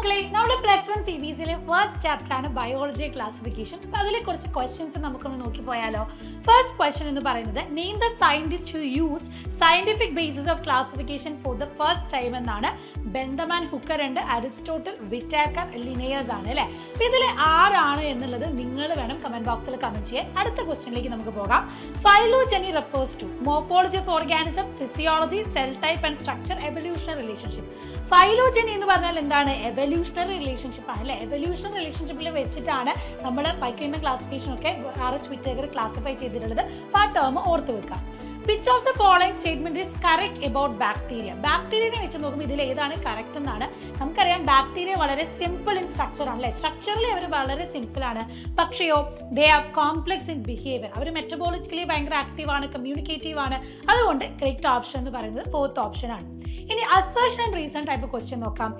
മക്കളെ നമ്മുടെ plus one C ബി സിയിലെ ഫസ്റ്റ് ചാപ്റ്റർ ആണ് ബയോളജി ക്ലാസിഫിക്കേഷൻ അപ്പൊ അതിലെ കുറച്ച് ക്വസ്റ്റ്യൻസ് നമുക്കൊന്ന് നോക്കി പോയാലോ? ഫസ്റ്റ് ക്വസ്റ്റ്യൻ എന്ന് പറയുന്നത് name the scientist who use scientific basis of classification for the first time എന്നാണ് Bentham Hooker and Aristotle Whittaker Linnaeus ആണ് അല്ലേ? അപ്പൊ ഇതിൽ ആരാണ് എന്നുള്ളത് നിങ്ങൾ വേണം കമന്റ് ബോക്സിൽ കമന്റ് ചെയ്യാൻ. അടുത്ത ക്വസ്റ്റ്യനിലേക്ക് നമുക്ക് പോകാം. Phylogeny refers to morphology of organism physiology cell type and structure evolutionary relationship phylogeny എന്ന് പറഞ്ഞാൽ എന്താണ്? എവല്യൂഷണറി റിലേഷൻഷിപ്പാണ് അല്ലെ? എവല്യൂഷണറി റിലേഷൻഷിപ്പിൽ വെച്ചിട്ടാണ് നമ്മൾ പൈക്കിന്റെ ക്ലാസിഫിക്കേഷൻ ഒക്കെ ആർ എച്ച് വിറ്റേഗർ ക്ലാസിഫൈ ചെയ്തിട്ടുള്ളത്. അപ്പോൾ ആ ടേം ഓർത്ത് വെക്കാം. Which of the following statement is correct about bacteria ബാക്ടീരിയനെ വെച്ച് നോക്കുമ്പോൾ ഇതിൽ ഏതാണ് കറക്റ്റ് എന്നാണ് നമുക്കറിയാം. ബാക്ടീരിയ വളരെ സിമ്പിൾ ഇൻ സ്ട്രക്ചർ ആണ് അല്ലേ? സ്ട്രക്ചറിൽ അവർ വളരെ സിമ്പിൾ ആണ്. പക്ഷേയോ they have complex in behaviour our metabolically ഭയങ്കര ആക്റ്റീവ് ആണ് കമ്മ്യൂണിക്കേറ്റീവ് ആണ്. അതുകൊണ്ട് കറക്റ്റ് ഓപ്ഷൻ എന്ന് പറയുന്നത് ഫോർത്ത് ഓപ്ഷൻ ആണ്. ഇനി assertion and reason type question നോക്കാം.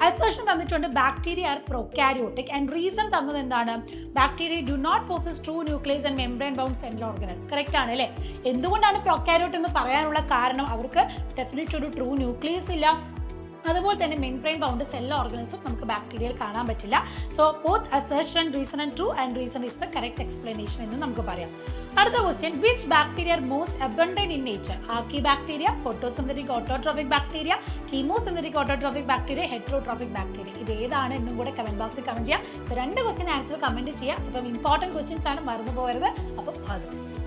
അസേഷൻ തന്നിട്ടുണ്ട് bacteria are prokaryotic and reason തന്നത് എന്താണ്? Bacteria do not possess true nucleus and membrane bound central organelle correct ആണ് അല്ലേ? എന്തുകൊണ്ടാണ് പ്രൊക്കാരിയോട്ട് എന്ന് പറയാനുള്ള കാരണം? അവർക്ക് ഡെഫിനറ്റ് ഒരു ട്രൂ ന്യൂക്ലിയസ് ഇല്ല. അതുപോലെ തന്നെ മെംബ്രെയിൻ ബൗണ്ട് സെൽ ഓർഗൻസും നമുക്ക് ബാക്ടീരിയൽ കാണാൻ പറ്റില്ല. So both assertion and reason and true and reason is the correct explanation എന്ന് നമുക്ക് പറയാം. അടുത്ത question which bacteria are most abundant in nature archaebacteria photosynthetic autotrophic bacteria chemosynthetic autotrophic bacteria heterotrophic bacteria ഇത് ഏതാണ് എന്നും കൂടെ കമന്റ് ബോക്സിൽ comment ചെയ്യാം. സോ രണ്ട് ക്വസ്റ്റ്യൻ ആൻസർ കമന്റ് ചെയ്യാം. അപ്പം ഇമ്പോർട്ടന്റ് ക്വസ്റ്റ്യൻസ് ആണ് മറന്നു പോകരുത് അപ്പം ദി ബെസ്റ്റ്